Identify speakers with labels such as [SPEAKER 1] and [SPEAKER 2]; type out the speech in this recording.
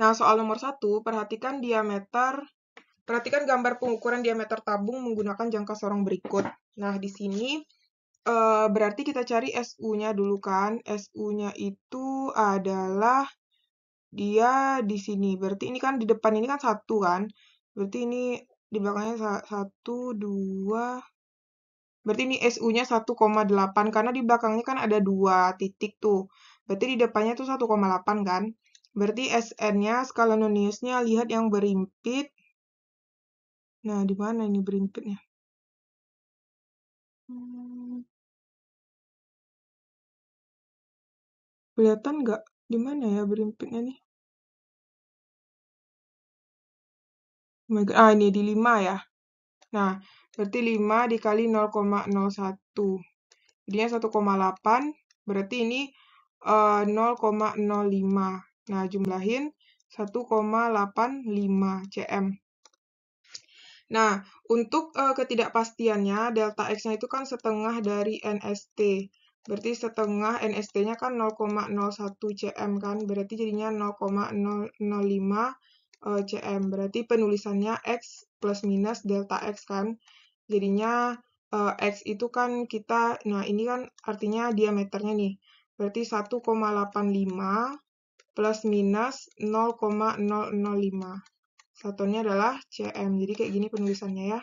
[SPEAKER 1] Nah, soal nomor satu, perhatikan diameter, perhatikan gambar pengukuran diameter tabung menggunakan jangka sorong berikut. Nah, di sini uh, berarti kita cari SU-nya dulu kan. SU-nya itu adalah dia di sini. Berarti ini kan di depan ini kan satu kan. Berarti ini di belakangnya satu, dua, berarti ini SU-nya 1,8 karena di belakangnya kan ada dua titik tuh. Berarti di depannya tuh 1,8 kan. Berarti SN-nya skala noniusnya lihat yang berimpit. Nah, di mana ini berimpitnya? Hmm. Kelihatan nggak? Di mana ya berimpitnya nih? Oh ah, ini di 5 ya. Nah, berarti 5 dikali 0,01. Jadinya 1,8, berarti ini uh, 0,05. Nah, jumlahin 1,85 cm. Nah, untuk uh, ketidakpastiannya, delta X-nya itu kan setengah dari NST. Berarti setengah NST-nya kan 0,01 cm kan, berarti jadinya 0,005 uh, cm. Berarti penulisannya X plus minus delta X kan. Jadinya uh, X itu kan kita, nah ini kan artinya diameternya nih. Berarti 1,85 plus minus 0,005. Satunya adalah cm. Jadi kayak gini penulisannya ya.